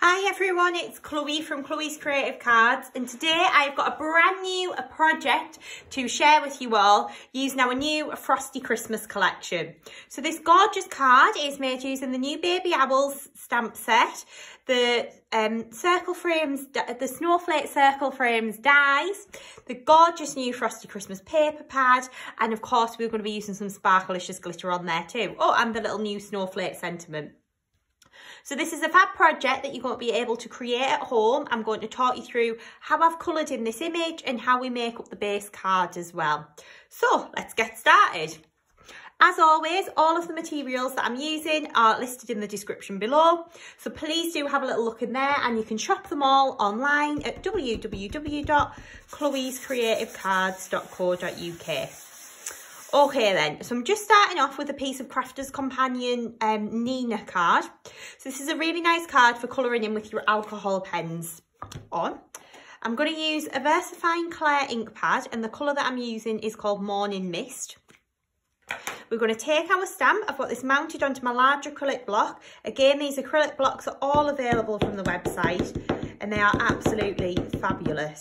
Hi everyone, it's Chloe from Chloe's Creative Cards and today I've got a brand new project to share with you all using our new Frosty Christmas collection. So this gorgeous card is made using the new Baby Owls stamp set, the um, circle frames, the snowflake circle frames dies, the gorgeous new Frosty Christmas paper pad and of course we're going to be using some Sparkelicious glitter on there too. Oh and the little new snowflake sentiment. So this is a fab project that you're going to be able to create at home. I'm going to talk you through how I've coloured in this image and how we make up the base card as well. So let's get started. As always, all of the materials that I'm using are listed in the description below. So please do have a little look in there and you can shop them all online at www.chloescreativecards.co.uk. Okay then, so I'm just starting off with a piece of Crafter's Companion um, Nina card. So this is a really nice card for colouring in with your alcohol pens on. I'm going to use a VersaFine Clair ink pad and the colour that I'm using is called Morning Mist. We're going to take our stamp. I've got this mounted onto my large acrylic block. Again, these acrylic blocks are all available from the website and they are absolutely fabulous.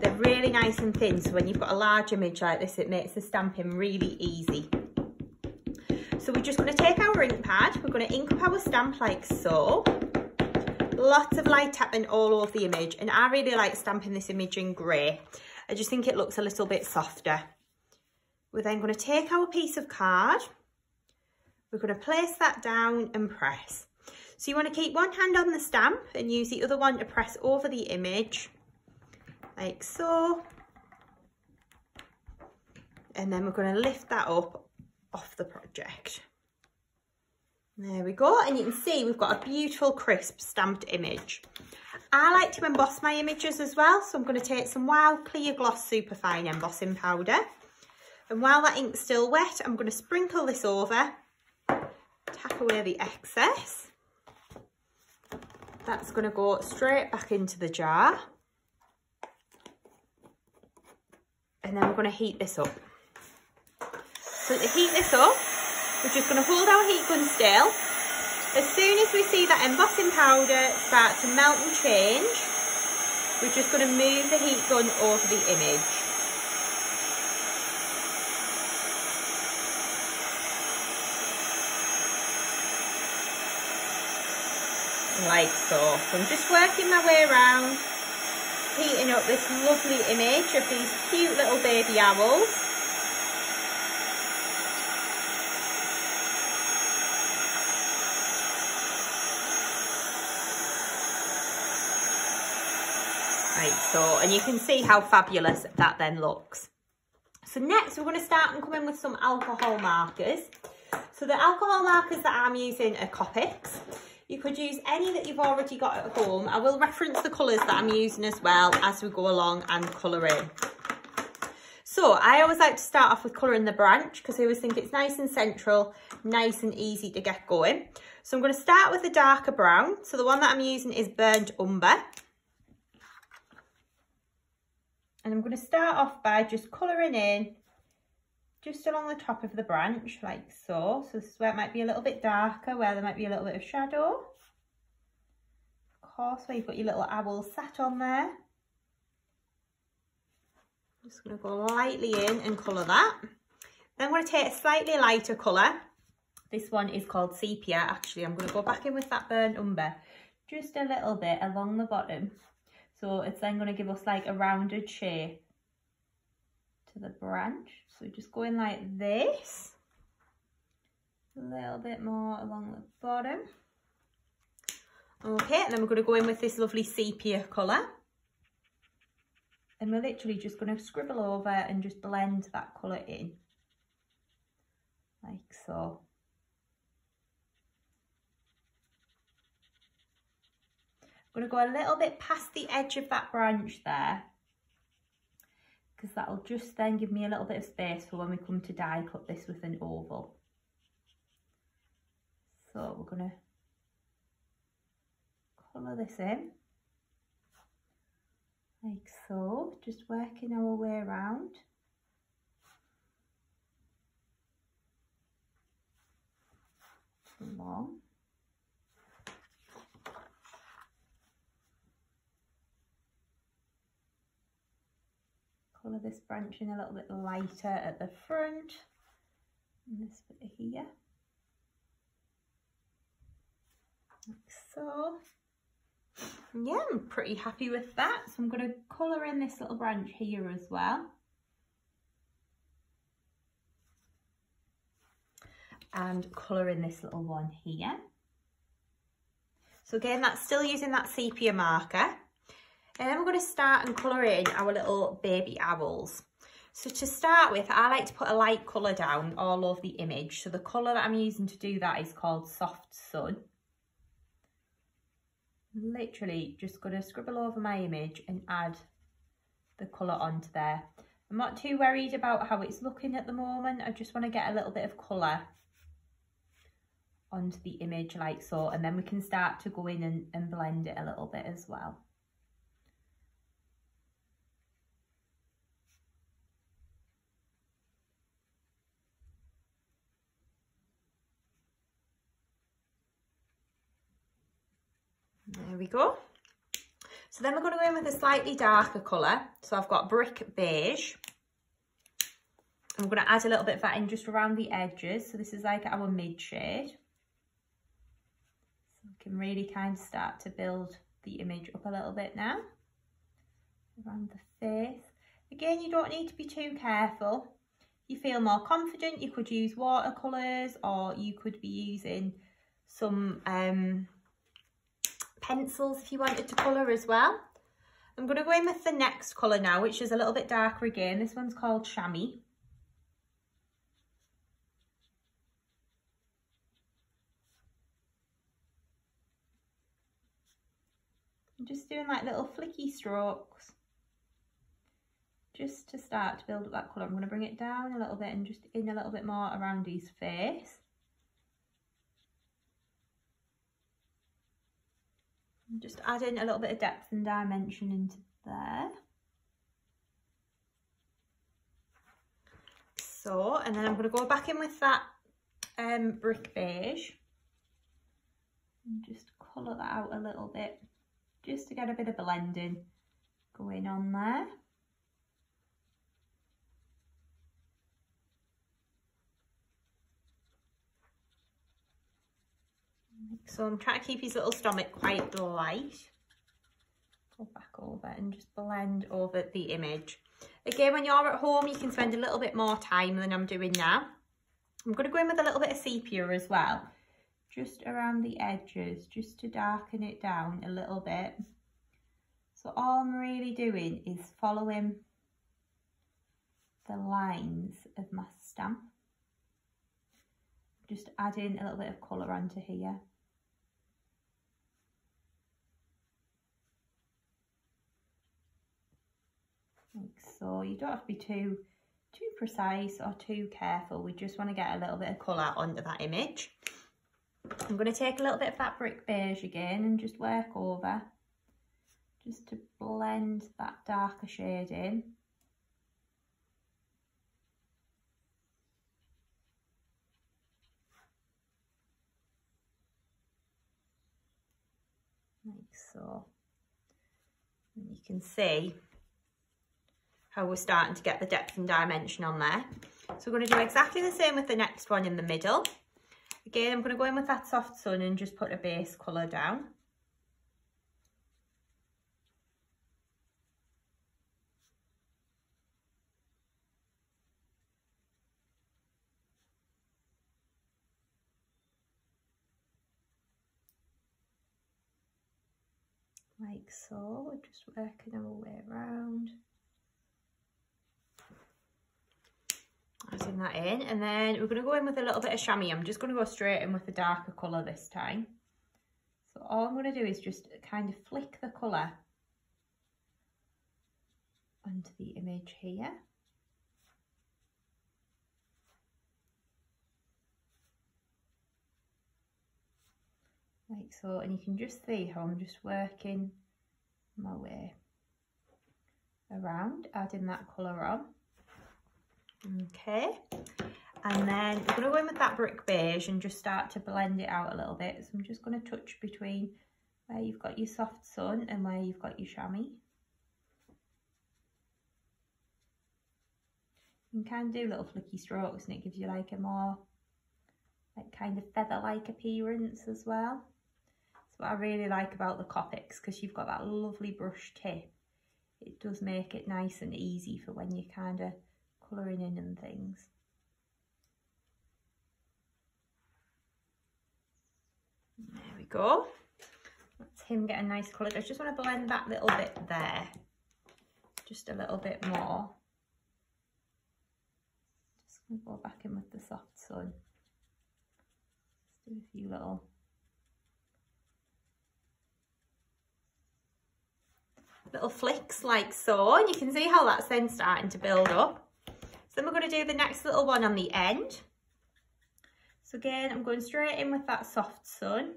They're really nice and thin, so when you've got a large image like this, it makes the stamping really easy. So we're just going to take our ink pad, we're going to ink up our stamp like so. Lots of light tapping all over the image, and I really like stamping this image in grey. I just think it looks a little bit softer. We're then going to take our piece of card, we're going to place that down and press. So you want to keep one hand on the stamp and use the other one to press over the image like so. And then we're going to lift that up off the project. There we go. And you can see we've got a beautiful crisp stamped image. I like to emboss my images as well. So I'm going to take some WOW Clear Gloss Superfine embossing powder. And while that ink's still wet, I'm going to sprinkle this over, tap away the excess. That's going to go straight back into the jar. And then we're going to heat this up. So to heat this up, we're just going to hold our heat gun still. As soon as we see that embossing powder start to melt and change, we're just going to move the heat gun over the image. Like so. So I'm just working my way around this lovely image of these cute little baby owls. Right, so, and you can see how fabulous that then looks. So next we're going to start and come in with some alcohol markers. So the alcohol markers that I'm using are Copics. You could use any that you've already got at home. I will reference the colours that I'm using as well as we go along and colour in. So I always like to start off with colouring the branch because I always think it's nice and central, nice and easy to get going. So I'm going to start with the darker brown. So the one that I'm using is Burnt Umber. And I'm going to start off by just colouring in just along the top of the branch like so. So this is where it might be a little bit darker, where there might be a little bit of shadow. Of course, where you've got your little owl sat on there. I'm just going to go lightly in and colour that. Then I'm going to take a slightly lighter colour. This one is called Sepia. Actually, I'm going to go back in with that burnt umber just a little bit along the bottom. So it's then going to give us like a rounded shape the branch. So just going like this. A little bit more along the bottom. Okay, and then we're going to go in with this lovely sepia colour. And we're literally just going to scribble over and just blend that colour in. Like so. I'm going to go a little bit past the edge of that branch there because that'll just then give me a little bit of space for when we come to die cut this with an oval. So we're going to colour this in like so, just working our way around. Long. Colour this branch in a little bit lighter at the front. And this bit here. Like so. Yeah, I'm pretty happy with that. So I'm going to colour in this little branch here as well. And colour in this little one here. So again, that's still using that sepia marker. And then we're going to start and colour in our little baby owls. So to start with, I like to put a light colour down all over the image. So the colour that I'm using to do that is called Soft Sun. Literally just going to scribble over my image and add the colour onto there. I'm not too worried about how it's looking at the moment. I just want to get a little bit of colour onto the image like so and then we can start to go in and, and blend it a little bit as well. There we go. So then we're going to go in with a slightly darker colour. So I've got brick beige. I'm going to add a little bit of that in just around the edges. So this is like our mid shade. So we can really kind of start to build the image up a little bit now. Around the face. Again, you don't need to be too careful. You feel more confident, you could use watercolours or you could be using some um, pencils if you wanted to colour as well. I'm going to go in with the next colour now, which is a little bit darker again. This one's called Chamois. I'm just doing like little flicky strokes just to start to build up that colour. I'm going to bring it down a little bit and just in a little bit more around his face. Just adding a little bit of depth and dimension into there. So, and then I'm going to go back in with that um, brick beige and just colour that out a little bit just to get a bit of blending going on there. So I'm trying to keep his little stomach quite light. Go back over and just blend over the image. Again, when you're at home, you can spend a little bit more time than I'm doing now. I'm going to go in with a little bit of sepia as well, just around the edges, just to darken it down a little bit. So all I'm really doing is following the lines of my stamp. Just adding a little bit of colour onto here. like so. You don't have to be too too precise or too careful. We just want to get a little bit of colour onto that image. I'm going to take a little bit of that brick beige again and just work over just to blend that darker shade in. Like so. And you can see how we're starting to get the depth and dimension on there. So we're going to do exactly the same with the next one in the middle. Again, I'm going to go in with that soft sun and just put a base colour down. like so, we're just working our way around. Adding that in and then we're going to go in with a little bit of chamois. I'm just going to go straight in with a darker colour this time. So all I'm going to do is just kind of flick the colour onto the image here. Like so, and you can just see how I'm just working my way around, adding that colour on. Okay, and then we're going to go in with that brick beige and just start to blend it out a little bit. So I'm just going to touch between where you've got your soft sun and where you've got your chamois. You can do little flicky strokes and it gives you like a more like kind of feather-like appearance as well. That's what I really like about the Copics because you've got that lovely brush tip. It does make it nice and easy for when you're kind of colouring in and things. There we go. That's him get a nice colour. I just want to blend that little bit there. Just a little bit more. Just going to go back in with the soft sun. Just do a few little little flicks like so and you can see how that's then starting to build up. So then we're going to do the next little one on the end. So again, I'm going straight in with that soft sun.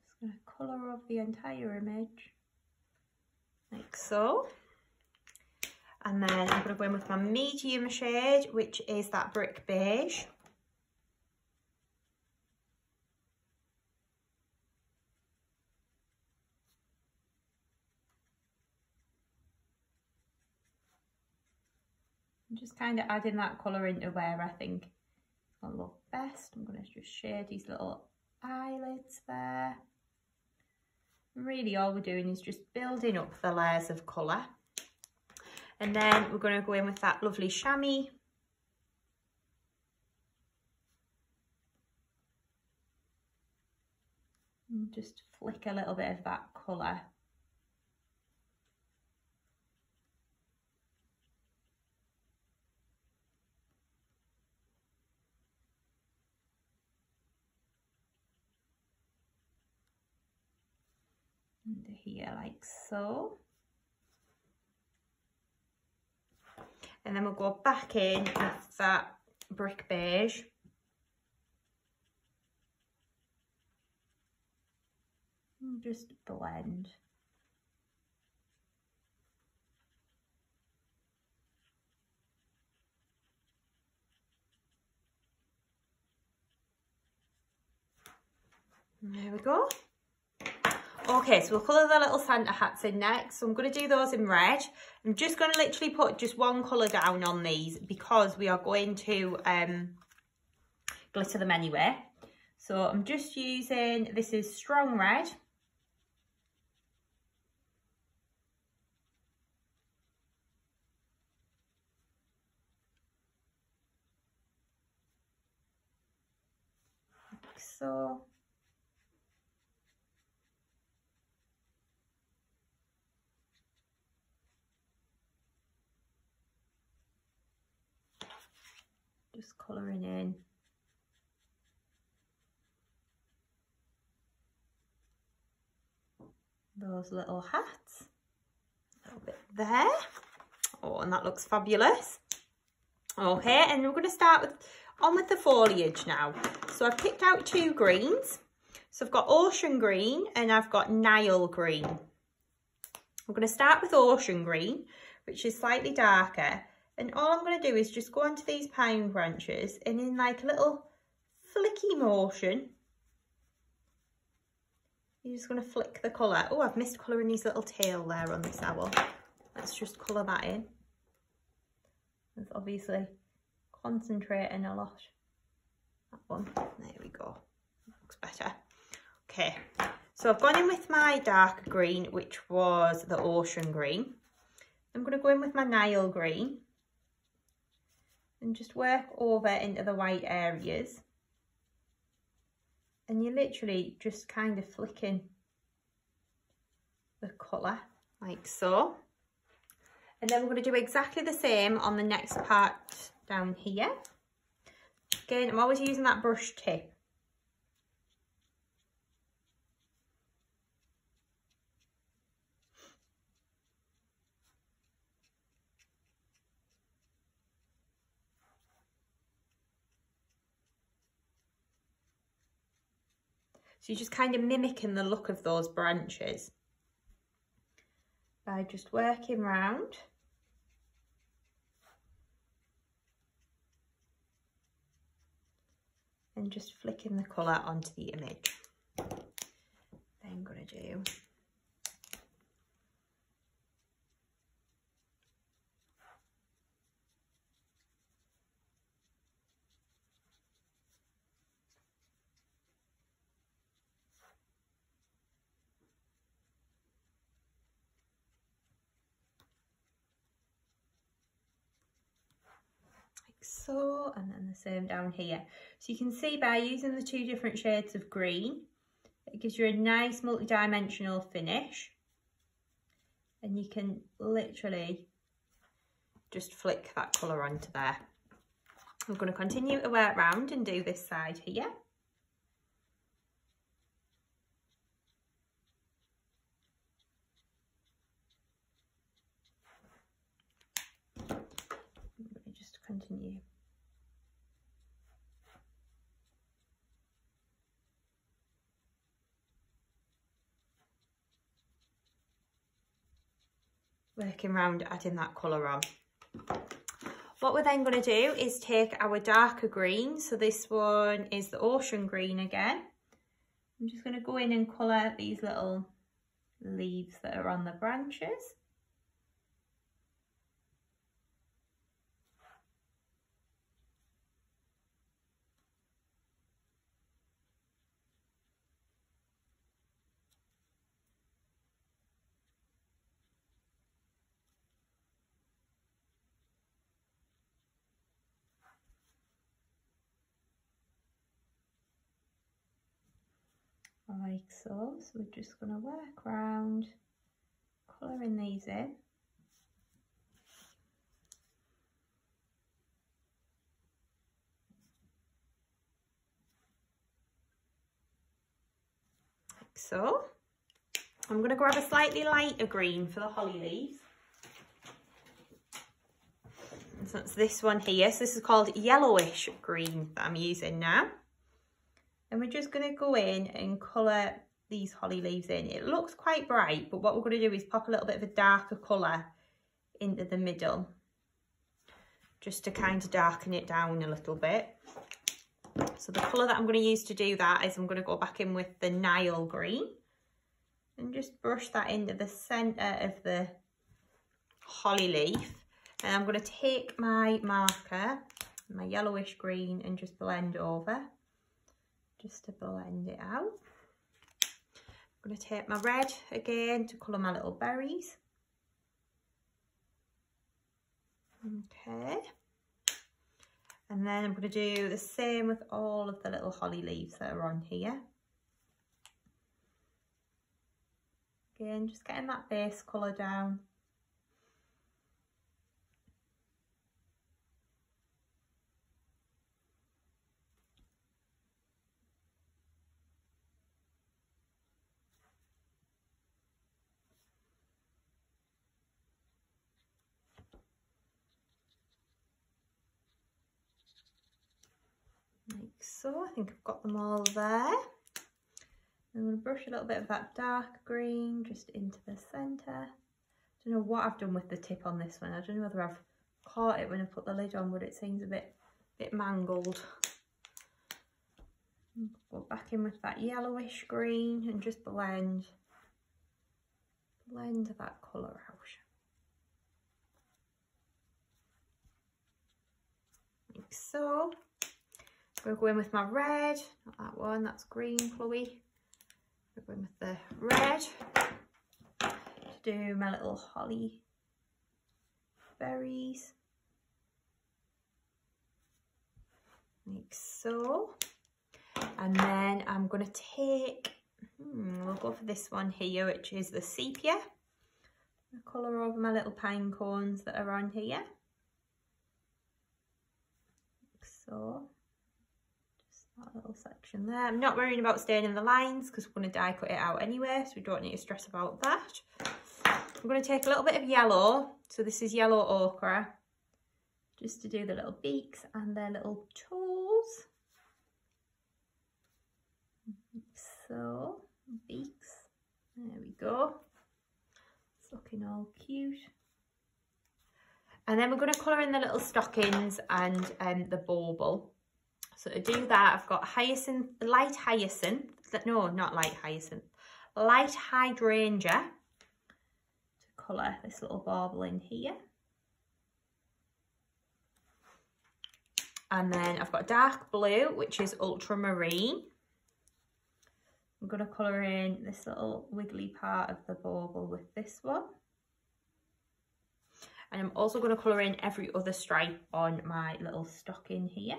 Just going to colour over the entire image like so. And then I'm going to go in with my medium shade, which is that brick beige. I'm just kind of adding that colour into where I think it's going to look best. I'm going to just shade these little eyelids there. Really all we're doing is just building up the layers of colour. And then we're going to go in with that lovely chamois. And just flick a little bit of that colour. Under here like so. and then we'll go back in with that brick beige. And just blend. There we go. Okay, so we'll colour the little Santa hats in next. So I'm going to do those in red. I'm just going to literally put just one colour down on these because we are going to um, glitter them anyway. So I'm just using, this is strong red. So. Just colouring in. Those little hats. A little bit there. Oh and that looks fabulous. Oh, okay and we're going to start with on with the foliage now. So I've picked out two greens. So I've got ocean green and I've got Nile green. I'm going to start with ocean green which is slightly darker and all I'm going to do is just go onto these pine branches and in like a little flicky motion, you're just going to flick the colour. Oh, I've missed colouring these little tail there on this owl. Let's just colour that in. It's obviously concentrating a lot. That one, there we go. Looks better. Okay, so I've gone in with my dark green, which was the ocean green. I'm going to go in with my Nile green and just work over into the white areas. And you're literally just kind of flicking the colour like so. And then we're going to do exactly the same on the next part down here. Again I'm always using that brush tip So you're just kind of mimicking the look of those branches. by just working round and just flicking the colour onto the image. Then I'm going to do so and then the same down here. So you can see by using the two different shades of green it gives you a nice multi-dimensional finish. And you can literally just flick that colour onto there. I'm going to continue to work round and do this side here. Continue. Working around adding that colour on. What we're then going to do is take our darker green. So this one is the ocean green again. I'm just going to go in and colour these little leaves that are on the branches. Like so. So we're just going to work around colouring these in. Like so. I'm going to grab a slightly lighter green for the holly leaves. So it's this one here. So this is called yellowish green that I'm using now. And we're just going to go in and colour these holly leaves in. It looks quite bright, but what we're going to do is pop a little bit of a darker colour into the middle, just to kind of darken it down a little bit. So the colour that I'm going to use to do that is I'm going to go back in with the Nile green and just brush that into the centre of the holly leaf. And I'm going to take my marker, my yellowish green, and just blend over just to blend it out. I'm going to take my red again to colour my little berries. Okay. And then I'm going to do the same with all of the little holly leaves that are on here. Again, just getting that base colour down. like so. I think I've got them all there. I'm going to brush a little bit of that dark green just into the centre. I don't know what I've done with the tip on this one. I don't know whether I've caught it when I put the lid on, but it seems a bit, bit mangled. Go back in with that yellowish green and just blend, blend that colour out. Like so. I'm going go in with my red, not that one, that's green, Chloe. I'm going with the red to do my little holly berries. Like so. And then I'm going to take, hmm, we'll go for this one here, which is the sepia. The colour of my little pine cones that are on here. Like so that little section there. I'm not worrying about staying in the lines because we're going to die cut it out anyway, so we don't need to stress about that. I'm going to take a little bit of yellow, so this is yellow ochre, just to do the little beaks and their little toes. So, beaks, there we go. It's looking all cute. And then we're going to colour in the little stockings and um, the bauble. So to do that, I've got hyacinth, light hyacinth, no, not light hyacinth, light hydrangea to colour this little bauble in here. And then I've got dark blue, which is ultramarine. I'm going to colour in this little wiggly part of the bauble with this one. And I'm also going to colour in every other stripe on my little stocking here.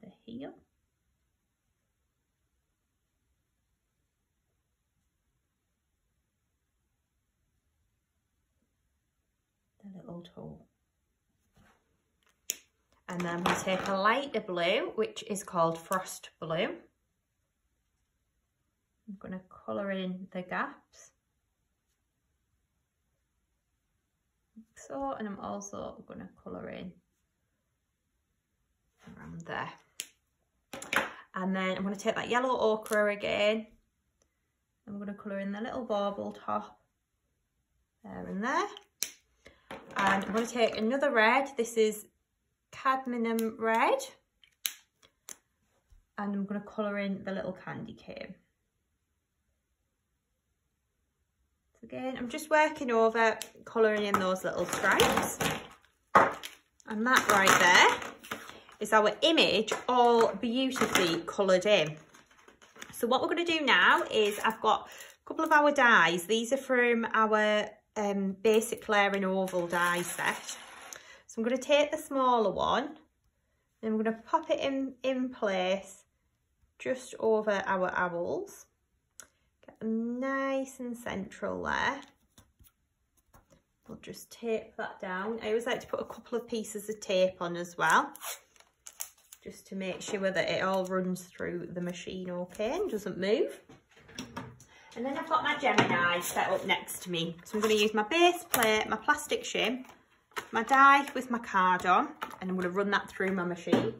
The heel. The little toe. And then we take a lighter blue, which is called Frost Blue. I'm going to colour in the gaps. Like so, and I'm also going to colour in around there. And then I'm going to take that yellow ochre again. I'm going to colour in the little bauble top there and there. And I'm going to take another red. This is cadmium red. And I'm going to colour in the little candy cane. So again. I'm just working over colouring in those little stripes. And that right there is our image all beautifully coloured in. So what we're going to do now is I've got a couple of our dies. These are from our um, basic layering oval die set. So I'm going to take the smaller one and I'm going to pop it in, in place just over our owls Get them nice and central there. We'll just tape that down. I always like to put a couple of pieces of tape on as well, just to make sure that it all runs through the machine okay and doesn't move. And then I've got my Gemini set up next to me. So I'm going to use my base plate, my plastic shim, my die with my card on, and I'm going to run that through my machine.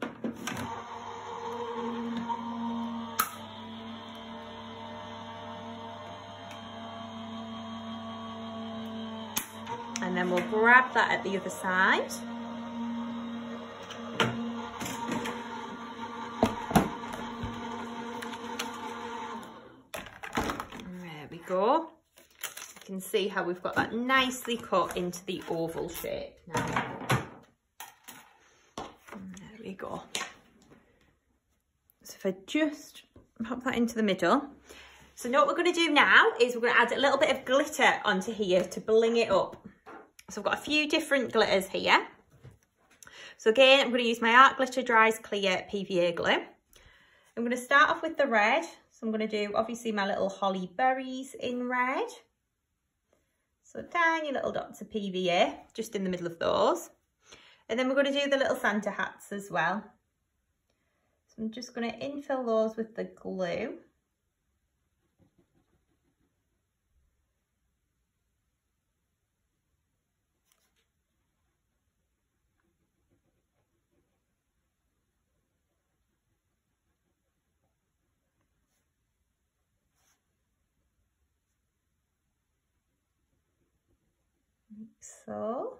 and then we'll grab that at the other side. There we go. You can see how we've got that nicely cut into the oval shape now. There we go. So if I just pop that into the middle. So now what we're going to do now is we're going to add a little bit of glitter onto here to bling it up. So I've got a few different glitters here. So again, I'm going to use my Art Glitter Dries Clear PVA glue. I'm going to start off with the red. So I'm going to do obviously my little holly berries in red. So tiny little dots of PVA just in the middle of those. And then we're going to do the little Santa hats as well. So I'm just going to infill those with the glue. So.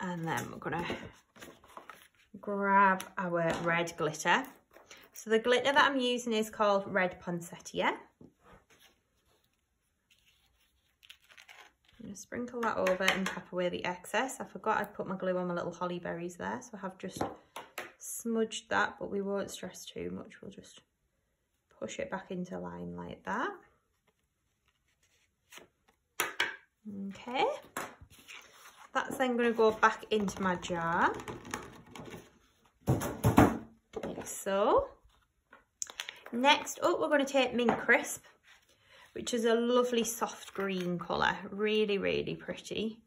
And then we're gonna grab our red glitter. So the glitter that I'm using is called Red Poinsettia. I'm going to sprinkle that over and tap away the excess. I forgot I'd put my glue on my little holly berries there, so I have just smudged that, but we won't stress too much. We'll just push it back into line like that. Okay, that's then going to go back into my jar, like so. Next up, we're going to take Mint Crisp, which is a lovely soft green colour, really, really pretty.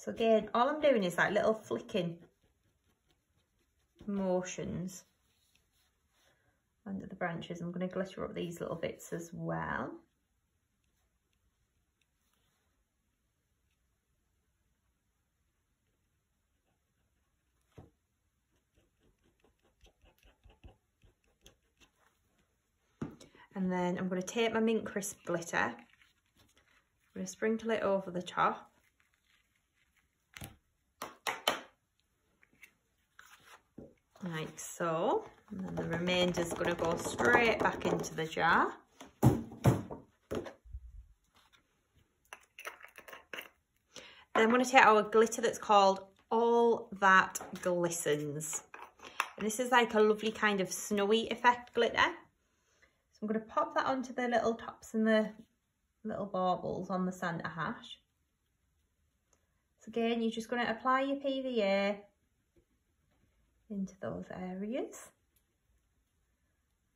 So again, all I'm doing is like little flicking motions under the branches. I'm going to glitter up these little bits as well. And then I'm going to take my Mint Crisp glitter. I'm going to sprinkle it over the top. Like so. And then the remainder is going to go straight back into the jar. Then I'm going to take our glitter that's called All That Glistens. And this is like a lovely kind of snowy effect glitter. So I'm going to pop that onto the little tops and the little baubles on the Santa hash. So again, you're just going to apply your PVA into those areas.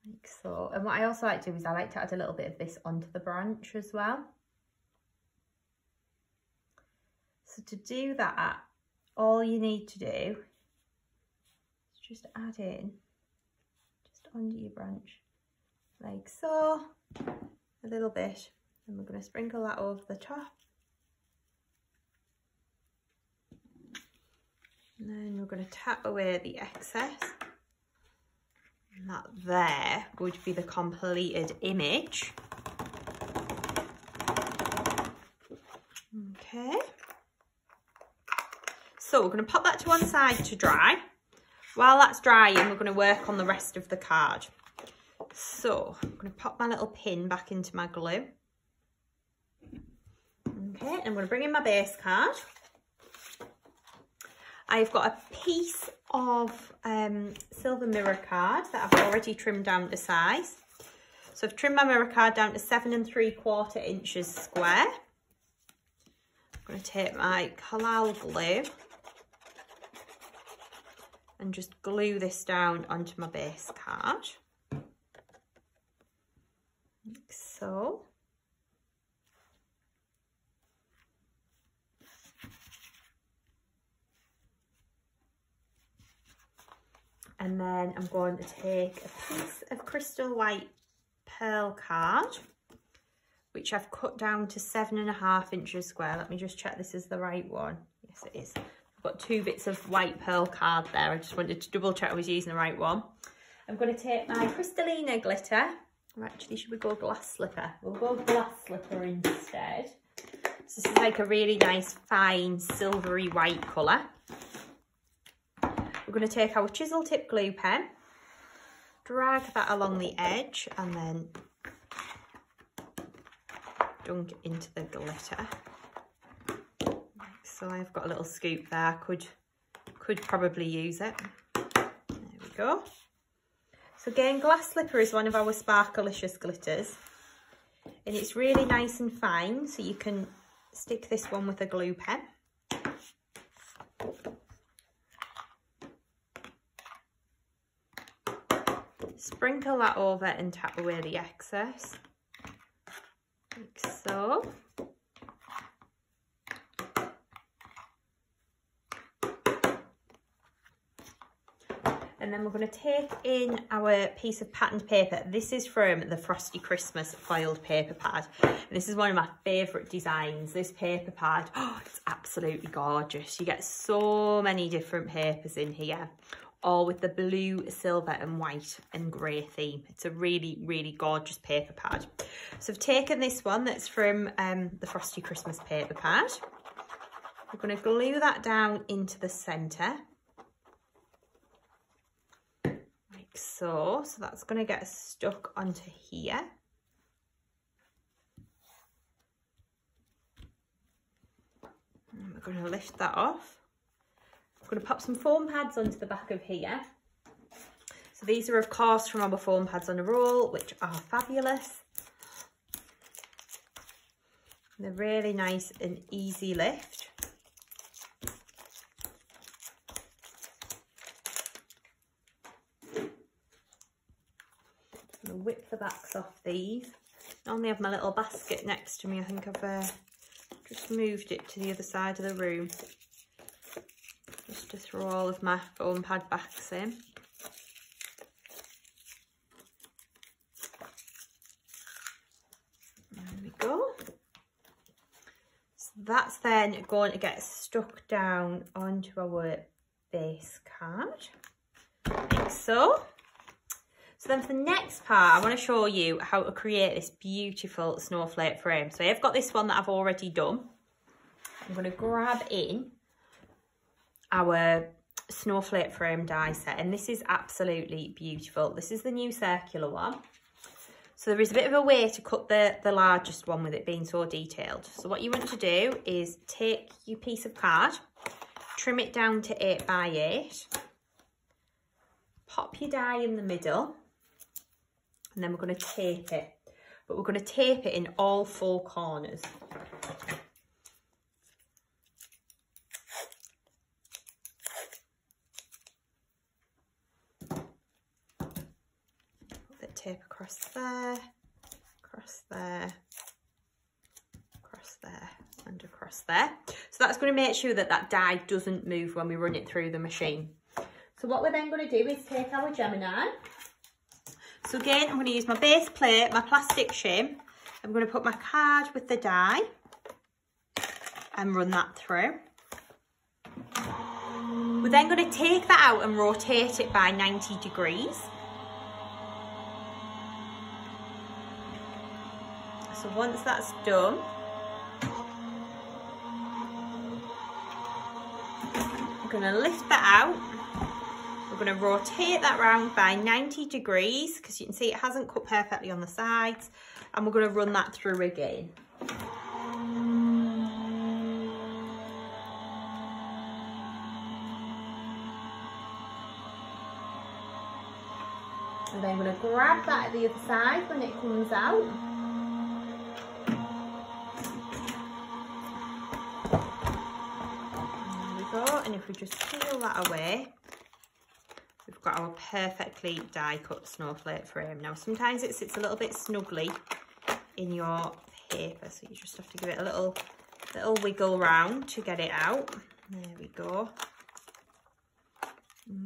Like so. And what I also like to do is I like to add a little bit of this onto the branch as well. So to do that, all you need to do is just add in just onto your branch like so, a little bit. And we're going to sprinkle that over the top. And then we're going to tap away the excess. And that there would be the completed image. Okay. So we're going to pop that to one side to dry. While that's drying, we're going to work on the rest of the card. So I'm going to pop my little pin back into my glue. Okay, I'm going to bring in my base card. I've got a piece of um, silver mirror card that I've already trimmed down to size. So I've trimmed my mirror card down to seven and three quarter inches square. I'm going to take my Collall glue and just glue this down onto my base card like so. And then I'm going to take a piece of crystal white pearl card, which I've cut down to seven and a half inches square. Let me just check this is the right one. Yes, it is. I've got two bits of white pearl card there. I just wanted to double check I was using the right one. I'm going to take my Crystallina glitter actually, should we go glass slipper? We'll go glass slipper instead. So this is like a really nice, fine, silvery white colour. We're going to take our chisel tip glue pen, drag that along the edge, and then dunk into the glitter. So I've got a little scoop there. Could could probably use it. There we go. So again, Glass Slipper is one of our Sparkelicious glitters. And it's really nice and fine, so you can stick this one with a glue pen. Sprinkle that over and tap away the excess, like so. and then we're going to take in our piece of patterned paper. This is from the Frosty Christmas foiled paper pad. And this is one of my favourite designs, this paper pad. Oh, it's absolutely gorgeous. You get so many different papers in here, all with the blue, silver and white and grey theme. It's a really, really gorgeous paper pad. So I've taken this one that's from um, the Frosty Christmas paper pad. We're going to glue that down into the centre Like so. So that's going to get stuck onto here. And we're going to lift that off. Going to pop some foam pads onto the back of here. So these are of course from our foam pads on a roll, which are fabulous. They're really nice and easy lift. I'm Going to whip the backs off these. I only have my little basket next to me. I think I've uh, just moved it to the other side of the room. Just to throw all of my foam pad backs in. There we go. So that's then going to get stuck down onto our base card, like so. So then for the next part, I want to show you how to create this beautiful snowflake frame. So I've got this one that I've already done. I'm going to grab in our snowflake frame die set and this is absolutely beautiful. This is the new circular one. So there is a bit of a way to cut the, the largest one with it being so detailed. So what you want to do is take your piece of card, trim it down to 8 by 8 pop your die in the middle and then we're going to tape it. But we're going to tape it in all four corners. Tape across there, across there, across there and across there. So that's going to make sure that that die doesn't move when we run it through the machine. So what we're then going to do is take our Gemini so again, I'm going to use my base plate, my plastic shim. I'm going to put my card with the die and run that through. We're then going to take that out and rotate it by 90 degrees. So once that's done, I'm going to lift that out we're going to rotate that round by 90 degrees because you can see it hasn't cut perfectly on the sides and we're going to run that through again. And then I'm going to grab that at the other side when it comes out. If we just peel that away, we've got our perfectly die cut snowflake frame. Now sometimes it sits a little bit snugly in your paper so you just have to give it a little little wiggle round to get it out. There we go.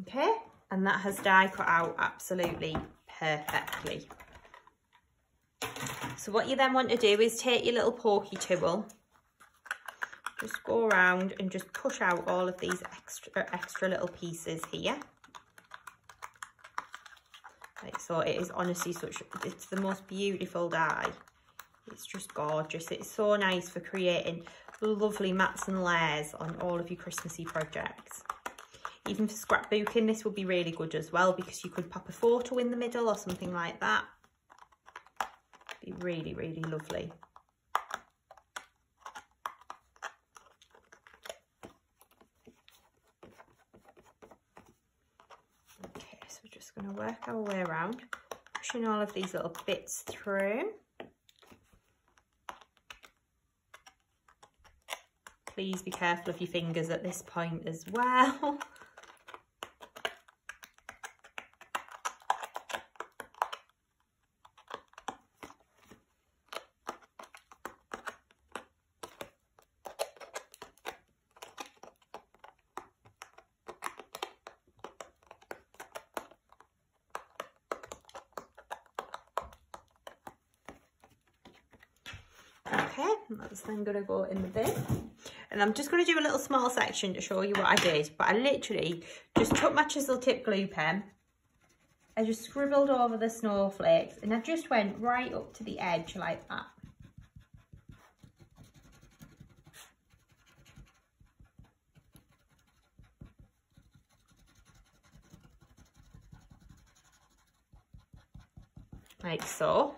Okay, and that has die cut out absolutely perfectly. So what you then want to do is take your little pokey tool, just go around and just push out all of these extra uh, extra little pieces here. Like, so it is honestly such, it's the most beautiful die. It's just gorgeous. It's so nice for creating lovely mats and layers on all of your Christmassy projects. Even for scrapbooking, this would be really good as well because you could pop a photo in the middle or something like that. Be really, really lovely. Going to work our way around, pushing all of these little bits through. Please be careful of your fingers at this point as well. Okay, that's then going to go in the bin. And I'm just going to do a little small section to show you what I did. But I literally just took my chisel tip glue pen. I just scribbled over the snowflakes and I just went right up to the edge like that. Like so.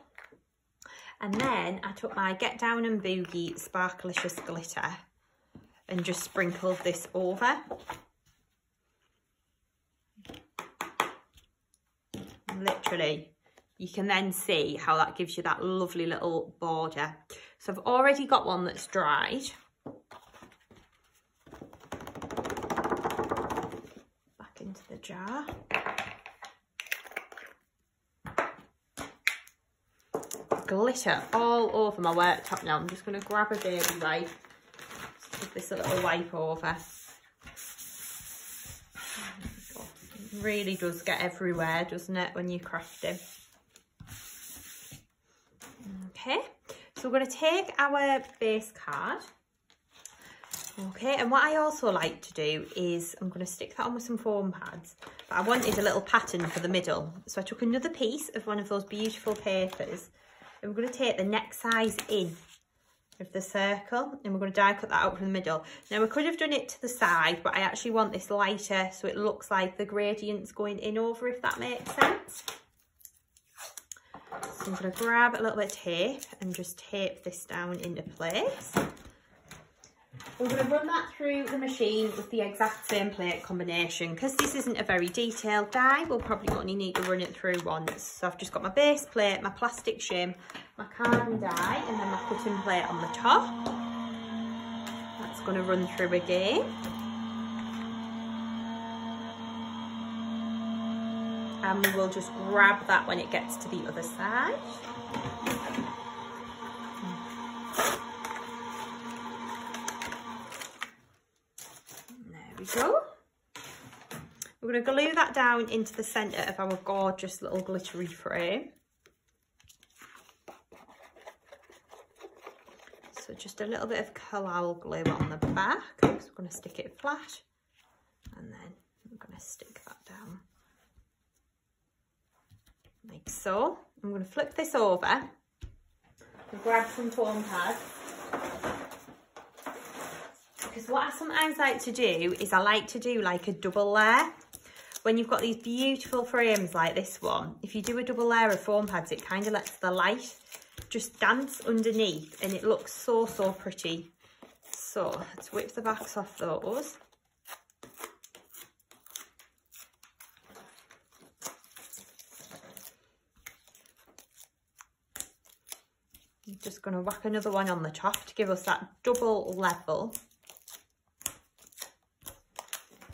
And then I took my Get Down and Boogie Sparkelicious Glitter and just sprinkled this over. Literally, you can then see how that gives you that lovely little border. So I've already got one that's dried. Back into the jar. Glitter all over my worktop now. I'm just going to grab a baby wipe. Give this a little wipe over. It really does get everywhere, doesn't it, when you're crafting? Okay, so we're going to take our base card. Okay, and what I also like to do is I'm going to stick that on with some foam pads. But I wanted a little pattern for the middle. So I took another piece of one of those beautiful papers. And we're going to take the next size in of the circle and we're going to die cut that out from the middle. Now we could have done it to the side but I actually want this lighter so it looks like the gradient's going in over if that makes sense. So I'm going to grab a little bit of tape and just tape this down into place. We're going to run that through the machine with the exact same plate combination. Because this isn't a very detailed die, we'll probably only need to run it through once. So I've just got my base plate, my plastic shim, my carbon die, and then my cutting plate on the top. That's going to run through again. And we will just grab that when it gets to the other side. We go. We're going to glue that down into the centre of our gorgeous little glittery frame. So just a little bit of Collall glue on the back. We're going to stick it flat and then I'm going to stick that down like so. I'm going to flip this over grab some foam pads because what I sometimes like to do is I like to do like a double layer. When you've got these beautiful frames like this one, if you do a double layer of foam pads, it kind of lets the light just dance underneath and it looks so, so pretty. So let's whip the backs off those. I'm just going to whack another one on the top to give us that double level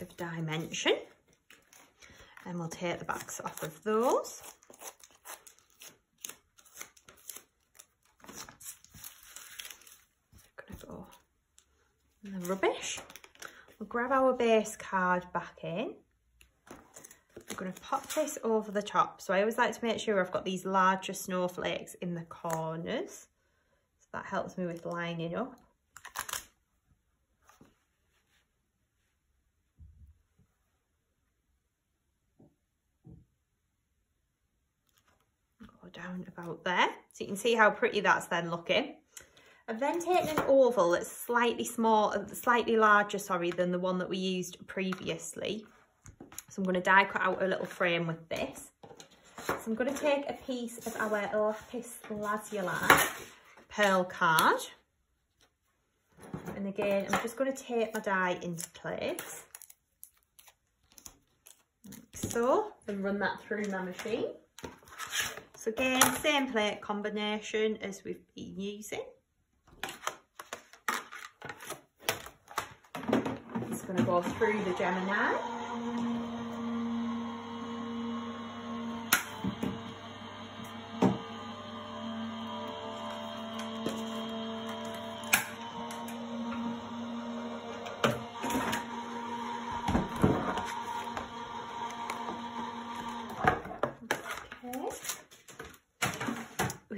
of dimension. And we'll take the backs off of those. The rubbish. We'll grab our base card back in. I'm going to pop this over the top. So I always like to make sure I've got these larger snowflakes in the corners. So that helps me with lining up. About there. So you can see how pretty that's then looking. I've then taken an oval that's slightly small, slightly larger, sorry, than the one that we used previously. So I'm going to die cut out a little frame with this. So I'm going to take a piece of our lapis lazuli pearl card. And again, I'm just going to tape my die into place. Like so, and run that through my machine. So again, same plate combination as we've been using. It's going to go through the Gemini.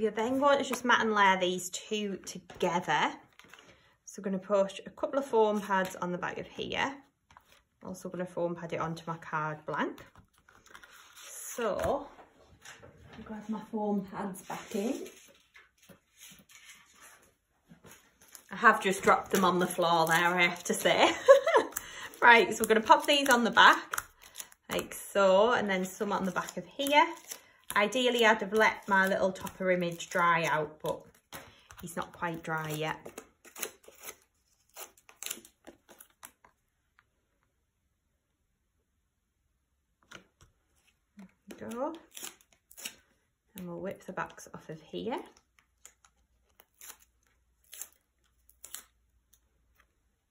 Are then going to just mat and layer these two together. So I'm going to push a couple of foam pads on the back of here. Also going to foam pad it onto my card blank. So, I'll grab my foam pads back in. I have just dropped them on the floor there, I have to say. right, so we're going to pop these on the back, like so, and then some on the back of here. Ideally, I'd have let my little topper image dry out, but he's not quite dry yet. go. And we'll whip the backs off of here.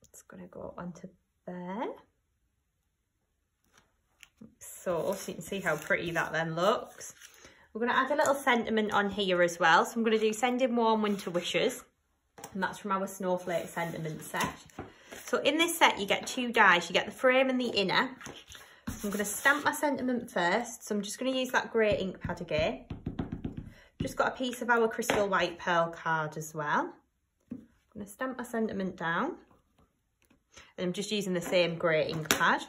It's going to go onto there. So, you can see how pretty that then looks. We're going to add a little sentiment on here as well. So I'm going to do sending warm winter wishes. And that's from our snowflake sentiment set. So in this set, you get two dies. You get the frame and the inner. I'm going to stamp my sentiment first. So I'm just going to use that grey ink pad again. Just got a piece of our Crystal White Pearl card as well. I'm going to stamp my sentiment down. And I'm just using the same grey ink pad.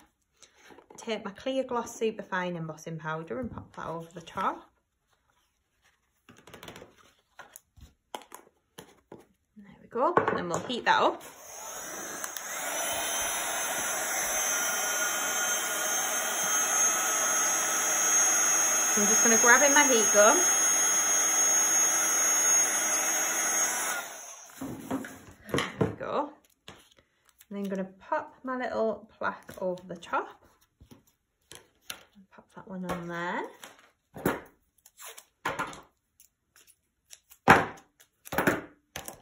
Take my clear gloss superfine embossing powder and pop that over the top. There we go. And we'll heat that up. I'm just going to grab in my heat gun. There we go. And then I'm going to pop my little plaque over the top. One on there.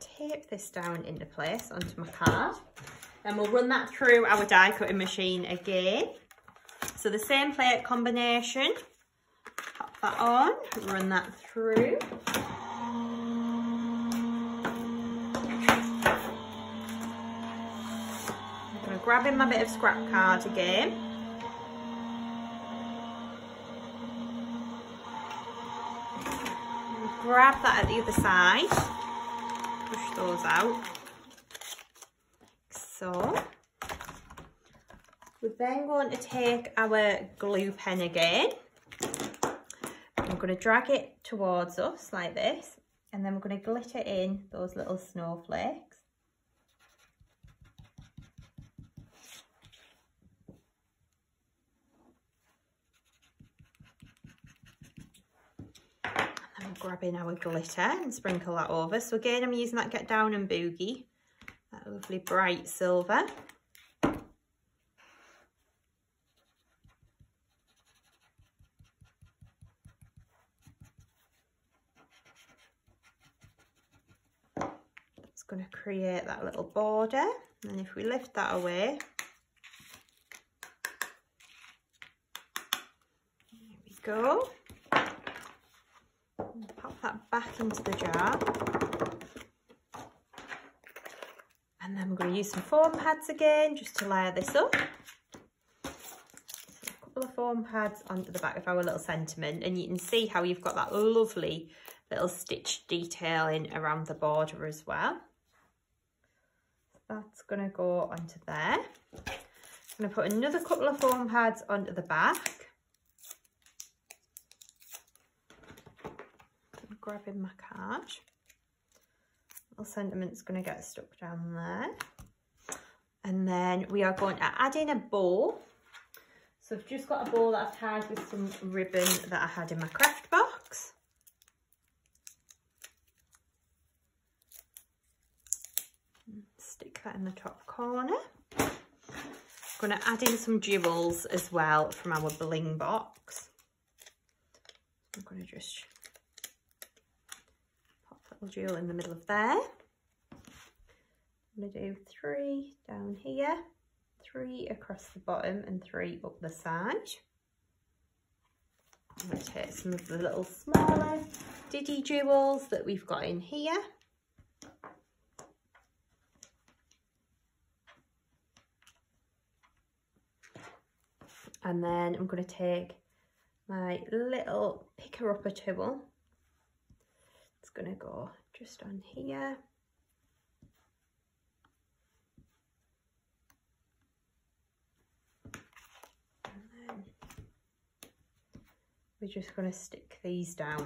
Tape this down into place onto my card. And we'll run that through our die cutting machine again. So the same plate combination pop that on, run that through. I'm going to grab in my bit of scrap card again. Grab that at the other side. Push those out. So, we're then going to take our glue pen again. I'm going to drag it towards us like this and then we're going to glitter in those little snowflakes. And grab in our glitter and sprinkle that over. So again, I'm using that Get Down and Boogie, that lovely bright silver. It's going to create that little border and if we lift that away there we go pop that back into the jar and then we're going to use some foam pads again just to layer this up so a couple of foam pads onto the back of our little sentiment and you can see how you've got that lovely little stitch detailing around the border as well that's going to go onto there. I'm going to put another couple of foam pads onto the back. I'm grabbing my card. Little sentiment's going to get stuck down there. And then we are going to add in a bow. So I've just got a bow that I've tied with some ribbon that I had in my craft box. stick that in the top corner. I'm going to add in some jewels as well from our bling box. I'm going to just little jewel in the middle of there. I'm going to do three down here, three across the bottom and three up the side. I'm going to take some of the little smaller diddy jewels that we've got in here and then I'm going to take my little picker upper tool going to go just on here. We're just going to stick these down.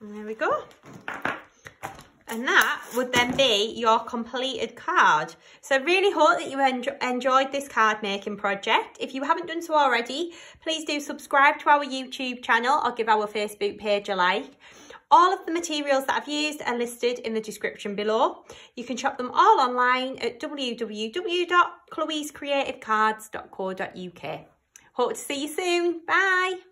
And there we go and that would then be your completed card. So I really hope that you en enjoyed this card making project. If you haven't done so already, please do subscribe to our YouTube channel or give our Facebook page a like. All of the materials that I've used are listed in the description below. You can shop them all online at www.chloescreativecards.co.uk. Hope to see you soon. Bye.